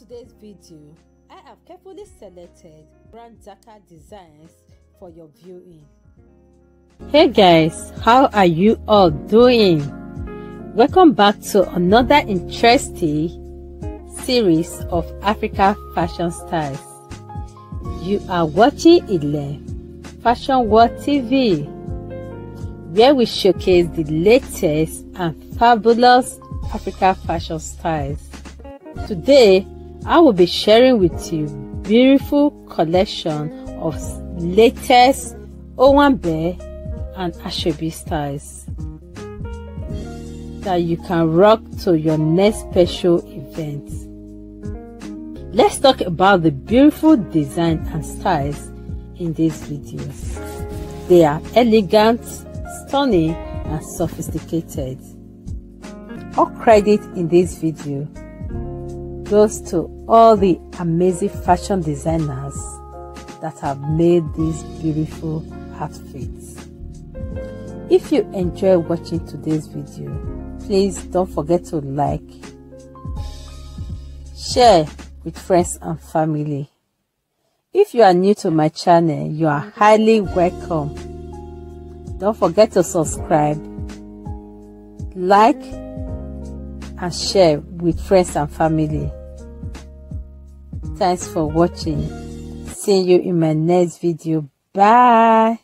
today's video, I have carefully selected Grand Dakar designs for your viewing. Hey guys, how are you all doing? Welcome back to another interesting series of Africa fashion styles. You are watching Ilen's Fashion World TV, where we showcase the latest and fabulous Africa fashion styles. Today, I will be sharing with you beautiful collection of latest Owambe and Asoebi styles that you can rock to your next special event. Let's talk about the beautiful design and styles in these videos. They are elegant, stunning and sophisticated. All credit in this video goes to all the amazing fashion designers that have made these beautiful outfits. If you enjoy watching today's video, please don't forget to like, share with friends and family. If you are new to my channel, you are highly welcome. Don't forget to subscribe, like, and share with friends and family. Thanks for watching. See you in my next video. Bye.